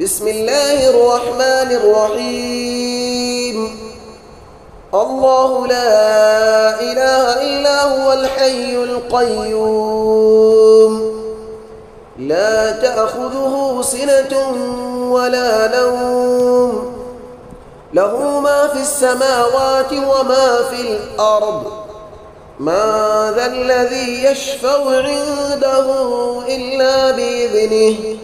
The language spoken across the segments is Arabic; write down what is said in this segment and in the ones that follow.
بسم الله الرحمن الرحيم. الله لا إله إلا هو الحي القيوم. لا تأخذه سنة ولا نوم. له ما في السماوات وما في الأرض. ما ذا الذي يشفع عنده إلا بإذنه.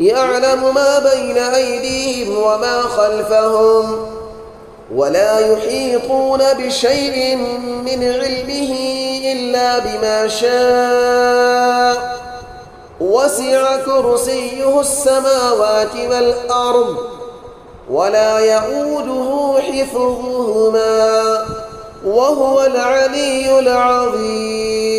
يعلم ما بين أيديهم وما خلفهم ولا يحيطون بشيء من علمه إلا بما شاء. وسع كرسيه السماوات والأرض ولا يؤوده حفظهما وهو العلي العظيم.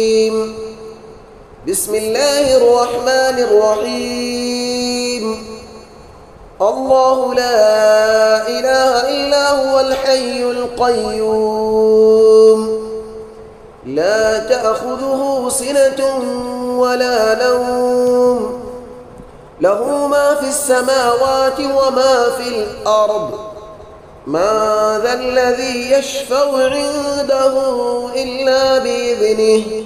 بسم الله الرحمن الرحيم. الله لا إله إلا هو الحي القيوم. لا تأخذه سنة ولا نوم. له ما في السماوات وما في الأرض. ما ذا الذي يشفع عنده إلا بإذنه.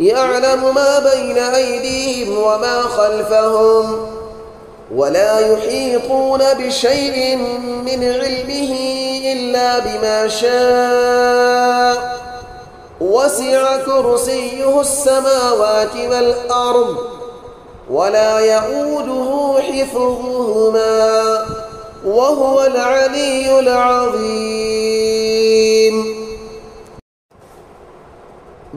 يعلم ما بين أيديهم وما خلفهم ولا يحيطون بشيء من علمه إلا بما شاء. وسع كرسيه السماوات والأرض ولا يؤوده حفظهما وهو العلي العظيم.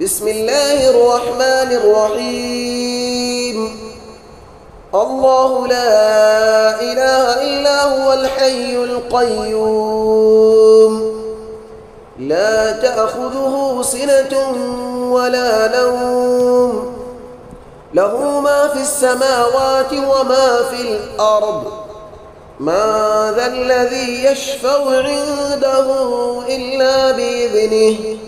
بسم الله الرحمن الرحيم. الله لا إله إلا هو الحي القيوم. لا تأخذه سنة ولا نوم. له ما في السماوات وما في الأرض. ما ذا الذي يشفع عنده إلا بإذنه.